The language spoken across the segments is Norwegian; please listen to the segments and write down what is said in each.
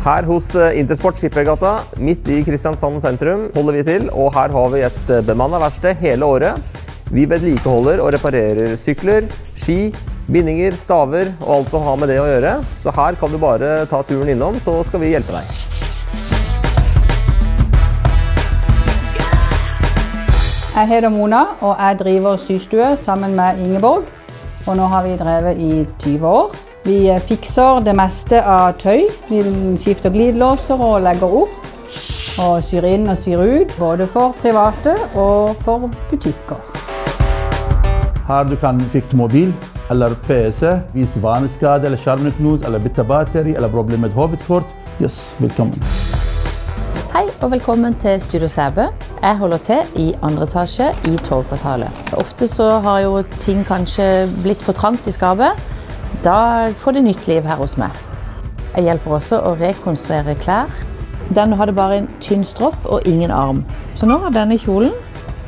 Her hos eh, Intersport Skippergata, midt i Kristiansand sentrum, holder vi til. Og her har vi et bemanna verksted hele året. Vi vedlikeholder og reparerer sykler, ski, bindinger, staver og alt som har med det å gjøre. Så her kan du bare ta turen innom, så skal vi hjelpe deg. Jeg heter Mona, og jeg driver systue sammen med Ingeborg. Og nå har vi drevet i 20 år. Vi fikser det meste av tøy. Vi skifter glidelåser og legger opp. Og syr inn og syr ut, både for private og for butikker. Her du kan fikse mobil eller PC, hvis vaneskade eller skjermknus eller bytte batteri eller problem med hovedkort. Yes, velkommen. Hei og velkommen til Studio Sæbø. Jeg holder til i andre etasje i Torgkvartalet. Ofte så har jo ting kanskje blitt for trangt i skapet. Da får de nytt liv her hos meg. Jeg hjelper også å rekonstruere klær. Den hadde bare en tynn stropp og ingen arm. Så nå har denne kjolen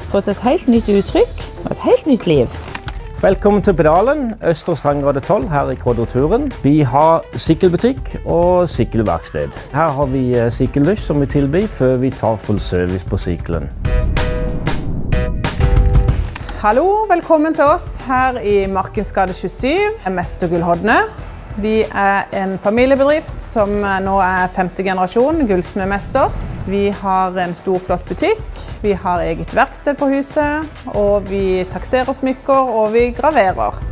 fått et helt nytt uttrykk og et helt nytt liv. Velkommen til Pedalen, Østre Strandgrade 12 her i Kvadraturen. Vi har sykkelbutikk og sykkelverksted. Her har vi eh, som vi tilbyr før vi tar full service på sykkelen. Hallo, velkommen til oss her i Markens gate 27, Mester Gullhodne. Vi er en familiebedrift som nå er femte generasjon gullsmedmester. Vi har en stor, flott butikk. Vi har eget verksted på huset. Og vi takserer smykker, og vi graverer.